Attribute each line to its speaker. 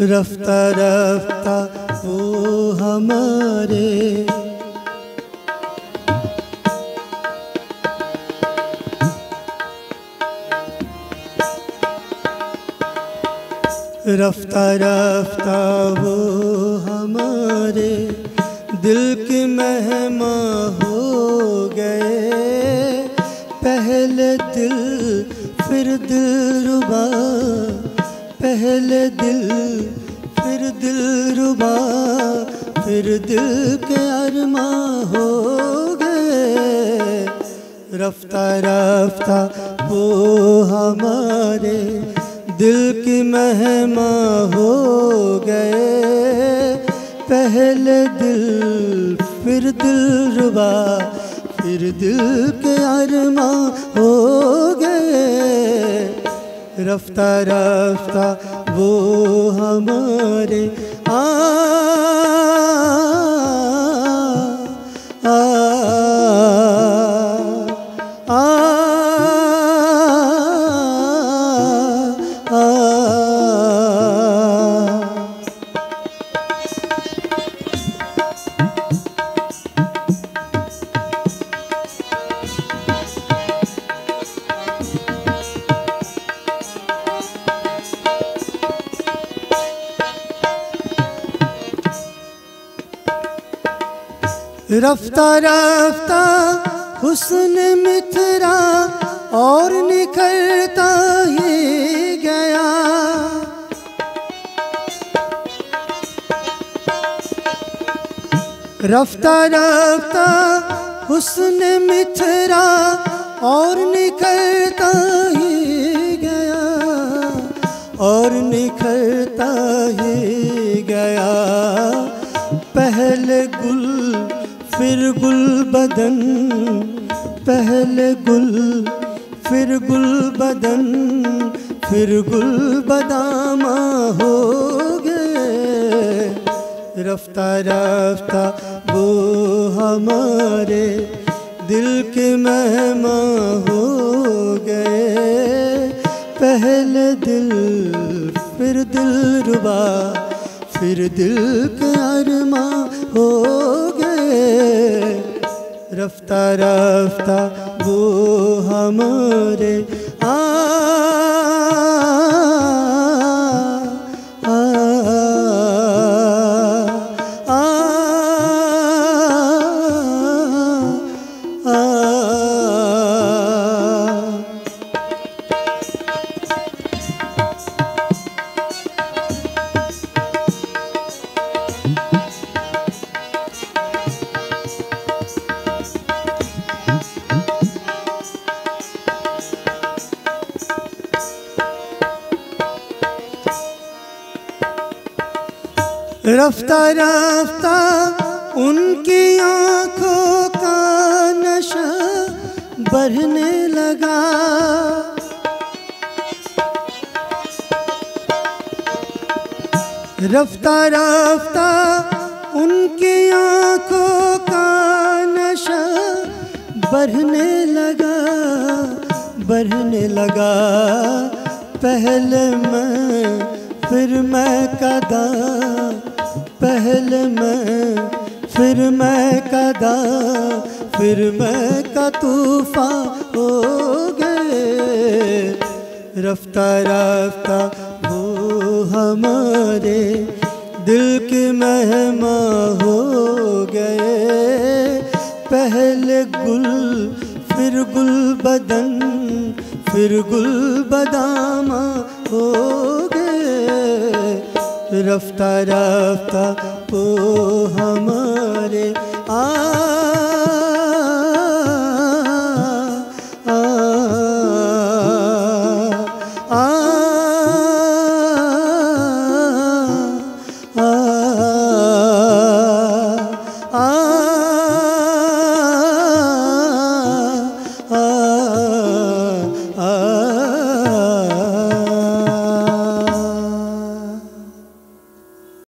Speaker 1: रफ्ता रफ्ता वो हमारे रफ्ता रफ्ता वो हमारे, दिल की मेहमा हो गए। पहले दिल फिर दिल रुबा पहले दिल फिर दिल रुबा फिर दिल के अरमा हो गए। रफ्ता रफ्ता वो हमारे, दिल की मेहमा हो गए। पहले दिल फिर दिल रुबा फिर दिल के अरमा हो गए। रफ्ता रफ्ता वो हमारे आ, रफ्ता रफ्ता, हुसन मिथरा और निकलता ही गया। रफ्ता रफ्ता, हुसन मिथरा और निकलता ही गया। और निकलता ही गया। पहले गुल फिर गुल बदन, पहले गुल, फिर गुल बदन, फिर गुल बदामा हो गए। रफ्ता रफ्ता वो हमारे दिल के मेहमा हो गए। पहले दिल, फिर दिल रुबा, फिर दिल के अरमा हो गए। रफ्ता रफ्ता वो हमारे आ, रफ्ता रफ्ता, उनकी आँखों का नशा बढ़ने लगा। रफ्ता रफ्ता, उनकी आँखों का नशा बढ़ने लगा बढ़ने लगा। पहले मैं, फिर मैं कदा पहले मैं, फिर मैं कदा फिर मैं का तूफा हो गए। रफ्ता रफ्ता वो हमारे, दिल के मेहमा हो गए। पहले गुल, फिर गुल बदन, फिर गुल बदामा हो रफ्ता रफ्ता वो हमारे आ